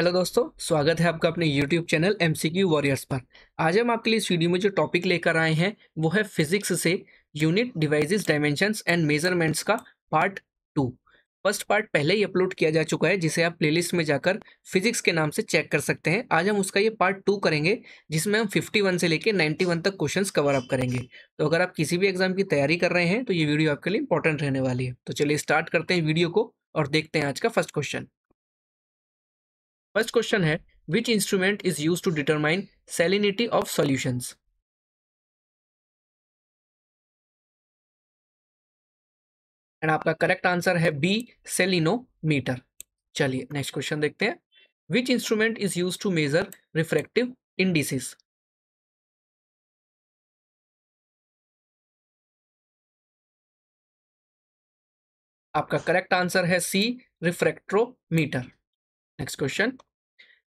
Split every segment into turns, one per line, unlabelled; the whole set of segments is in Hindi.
हेलो दोस्तों, स्वागत है आपका अपने YouTube channel M C Q warriors पर। आज हम आपके लिए इस वीडियो में जो टॉपिक लेकर आए हैं, वो है फिजिक्स से unit devices dimensions and measurements का पार्ट टू फ़र्स्ट पार्ट पहले ही अपलोड किया जा चुका है, जिसे आप प्लेलिस्ट में जाकर फिजिक्स के नाम से चेक कर सकते हैं। आज हम उसका ये पार्ट टू करेंगे, जिसमें हम 51 से लेकर 91 तक क्वेश्चंस कवर अप करेंगे। तो अगर आप किसी भी एग्ज़ाम की तैयारी कर रहे हैं तो ये वीडियो आपके लिए इंपॉर्टेंट रहने वाली है। तो चलिए स्टार्ट करते हैं वीडियो को और देखते हैं आज का फ़र्स्ट क्वेश्चन फ़र्स्ट क्वेश्चन है which instrument is use to determine salinity of solutions and आपका करेक्ट आंसर है बी सेलिनोमीटर चलिए नेक्स्ट क्वेश्चन देखते हैं. Which instrument is use to measure refractive indices आपका करेक्ट आंसर है C refractometer next question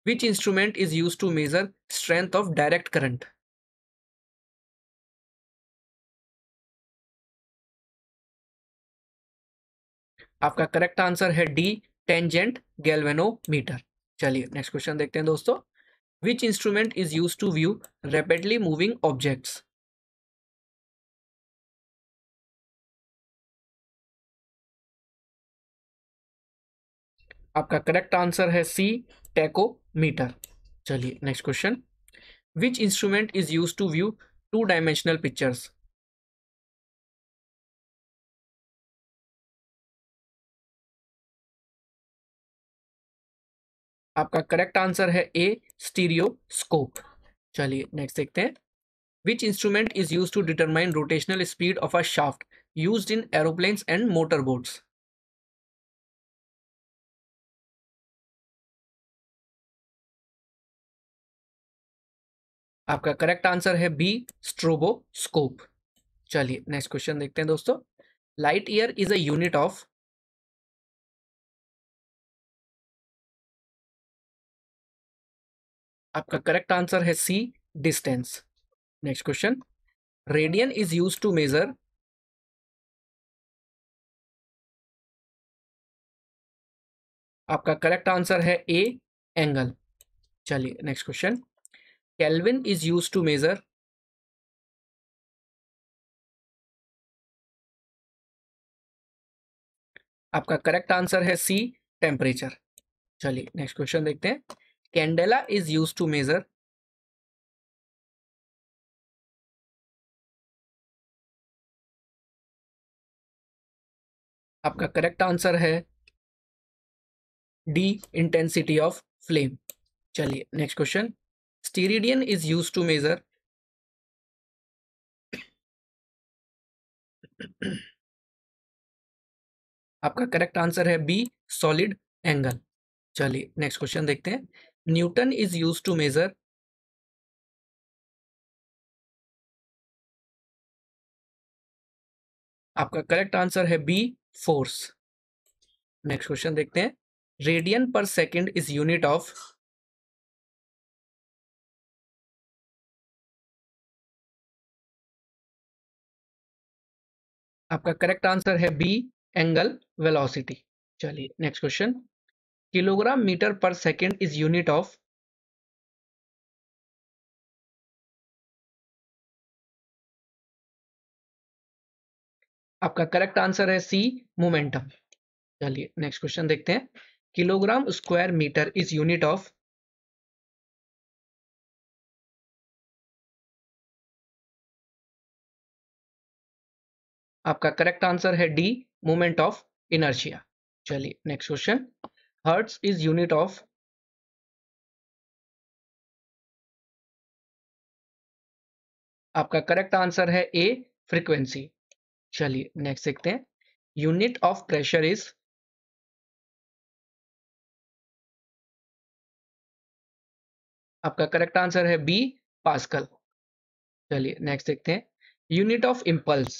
which instrument is use to measure strength of direct current आपका करेक्ट आंसर है डी टेंजेंट गैल्वेनोमीटर चलिए नेक्स्ट क्वेश्चन देखते हैं दोस्तों. Which instrument is use to view rapidly moving objects आपका करेक्ट आंसर है सी टेकोमीटर चलिए next question which instrument is use to view two dimensional pictures आपका करेक्ट आंसर है ए स्टीरियोस्कोप चलिए नेक्स्ट देखते हैं. Which instrument is use to determine rotational speed of a shaft used in aeroplanes and motor boats आपका करेक्ट आंसर है बी स्ट्रोबोस्कोप चलिए नेक्स्ट क्वेश्चन देखते हैं दोस्तों. Light year is a unit of आपका करेक्ट आंसर है C distance next question radian is use to measure आपका करेक्ट आंसर है ए एंगल चलिए next question Kelvin is used to measure. आपका करेक्ट आंसर है सी टेम्परेचर चलिए नेक्स्ट क्वेश्चन देखते हैं. Candela is use to measure आपका करेक्ट आंसर है डी इंटेंसिटी ऑफ़ फ्लेम चलिए next question Steradian is used to measure आपका करेक्ट आंसर है बी सॉलिड एंगल चलिए नेक्स्ट क्वेश्चन देखते हैं. Newton is use to measure आपका करेक्ट आंसर है बी फोर्स नेक्स्ट क्वेश्चन देखते हैं. Radian per second is unit of आपका करेक्ट आंसर है बी एंगल वेलोसिटी चलिए next question kilogram metre per second is unit of आपका करेक्ट आंसर है सी मोमेंटम चलिए नेक्स्ट क्वेश्चन देखते हैं. Kilogram square metre is unit of आपका करेक्ट आंसर है डी मूवमेंट ऑफ़ इनर्शिया चलिए next question hertz is unit of आपका करेक्ट आंसर है ए फ्रीक्वेंसी चलिए नेक्स्ट देखते हैं. यूनिट ऑफ़ प्रेशर इज़ आपका करेक्ट आंसर है बी पास्कल चलिए नेक्स्ट देखते हैं. यूनिट ऑफ़ इंपल्स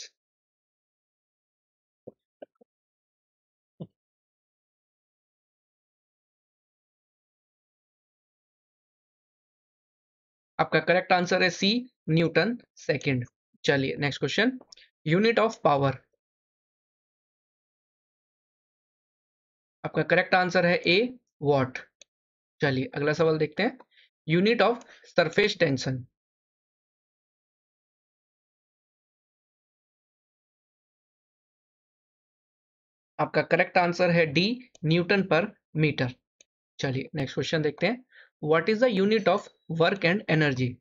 आपका करेक्ट आंसर है सी न्यूटन सेकंड चलिए next question unit of power आपका करेक्ट आंसर है ए वॉट चलिए, अगला सवाल देखते हैं. यूनिट ऑफ़ सरफेस टेंशन आपका करेक्ट आंसर है डी न्यूटन पर मीटर चलिए नेक्स्ट क्वेश्चन देखते हैं. What is the unit of work and energy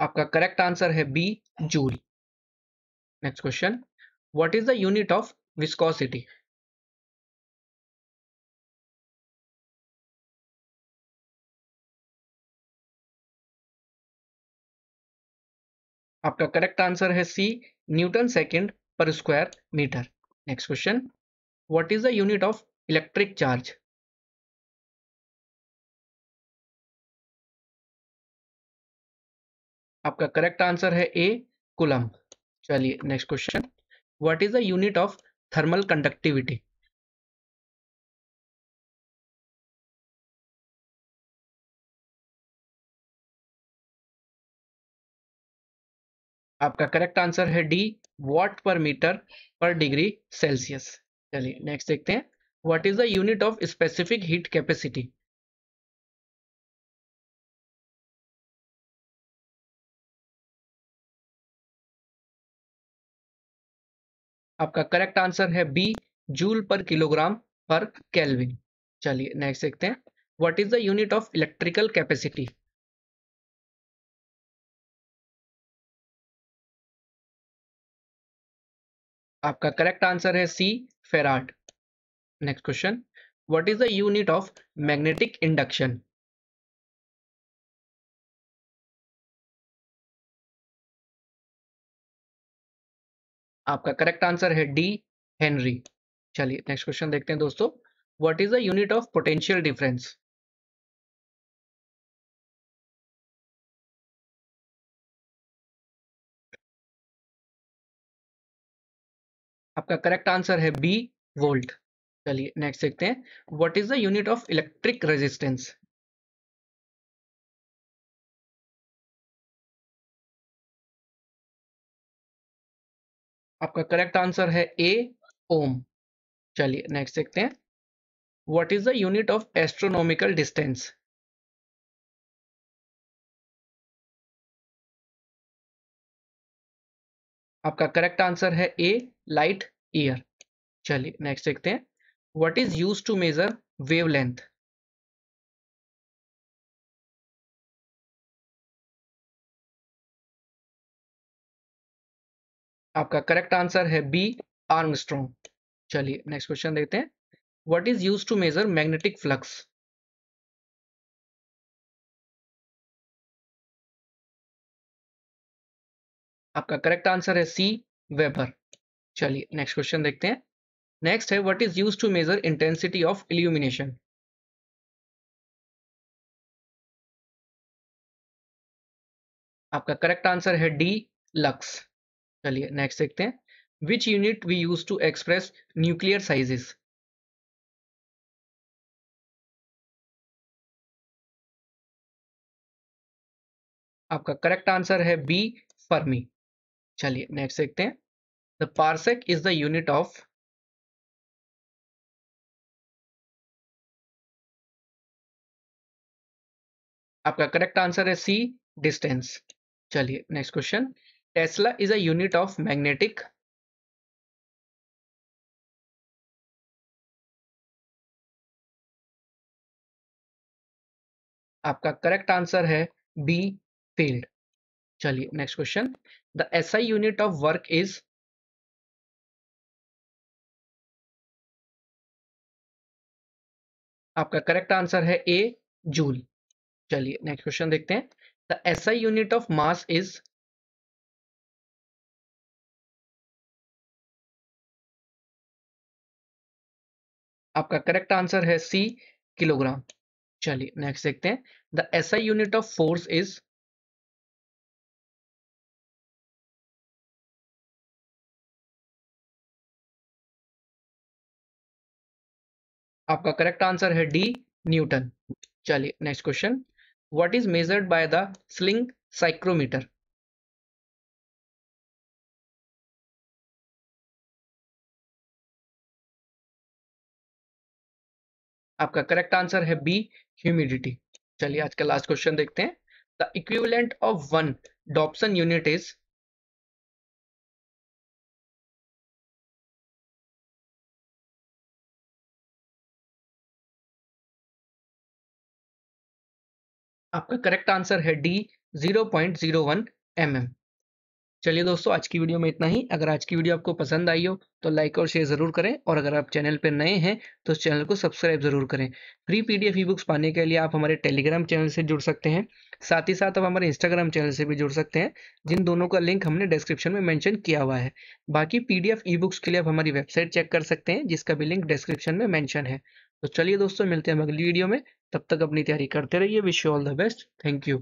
आपका करेक्ट आंसर है B joule. Next question what is the unit of viscosity आपका करेक्ट आंसर है C newton second per square metre next question what is the unit of electric charge आपका करेक्ट आंसर है ए कुलम चलिए next question what is the unit of thermal conductivity आपका करेक्ट आंसर है D watt per metre per degree Celsius चलिए नेक्स्ट देखते हैं. What is the unit of specific heat capacity आपका करेक्ट आंसर है B joule per kilogram per kelvin चलिए नेक्स्ट देखते हैं. What is the unit of electrical capacity आपका करेक्ट आंसर है C farad next question what is the unit of magnetic induction आपका करेक्ट आंसर है डी हेनरी चलिए नेक्स्ट क्वेश्चन देखते हैं दोस्तों. What is the unit of potential difference आपका करेक्ट आंसर है बी वोल्ट चलिए नेक्स्ट देखते हैं. What is the unit of electric resistance आपका करेक्ट आंसर है ए ओम चलिए नेक्स्ट देखते हैं. What is the unit of astronomical distance आपका करेक्ट आंसर है ए लाइट ईयर। चलिए नेक्स्ट देखते हैं। What is use to measure wavelength आपका करेक्ट आंसर है बी आर्मस्ट्रॉन्ग चलिए नेक्स्ट क्वेश्चन देखते हैं। What is use to measure magnetic flux आपका करेक्ट आंसर है सी वेबर चलिए नेक्स्ट क्वेश्चन देखते हैं। नेक्स्ट है what is use to measure intensity of illumination आपका करेक्ट आंसर है डी लक्स चलिए नेक्स्ट देखते हैं। Which unit we use to express nuclear sizes आपका करेक्ट आंसर है बी फर्मी चलिए नेक्स्ट देखते हैं। The parsec is the unit of आपका करेक्ट आंसर है सी डिस्टेंस चलिए next question tesla is a unit of magnetic आपका करेक्ट आंसर है बी फ़ील्ड चलिए next question the SI unit of work is आपका करेक्ट आंसर है ए जूल चलिए नेक्स्ट क्वेश्चन देखते हैं. The SI unit of mass is आपका करेक्ट आंसर है सी किलोग्राम चलिए नेक्स्ट देखते हैं. The SI unit of force is आपका करेक्ट आंसर है डी न्यूटन चलिए next question what is measured by the sling psychrometer आपका करेक्ट आंसर है बी ह्यूमिडिटी चलिए, आज का लास्ट क्वेश्चन देखते हैं. The equivalent of one Dobson unit is आपका करेक्ट आंसर है डी 0.01 mm. चलिए दोस्तों, आज की वीडियो में इतना ही। अगर आज की वीडियो आपको पसंद आई हो तो लाइक और शेयर ज़रूर करें। और अगर आप चैनल पर नए हैं तो इस चैनल को सब्सक्राइब ज़रूर करें। फ्री पीडीएफ ई बुक्स पाने के लिए आप हमारे टेलीग्राम चैनल से जुड़ सकते हैं। साथ ही साथ आप हमारे इंस्टाग्राम चैनल से भी जुड़ सकते हैं। जिन दोनों का लिंक हमने डिस्क्रिप्शन में मैंशन किया हुआ है। बाकी पीडीएफ ई बुक्स के लिए आप हमारी वेबसाइट चेक कर सकते हैं, जिसका भी लिंक डिस्क्रिप्शन में मैंशन है। तो चलिए दोस्तों, मिलते हैं अगली वीडियो में। तब तक अपनी तैयारी करते रहिए। Wish you all the best thank you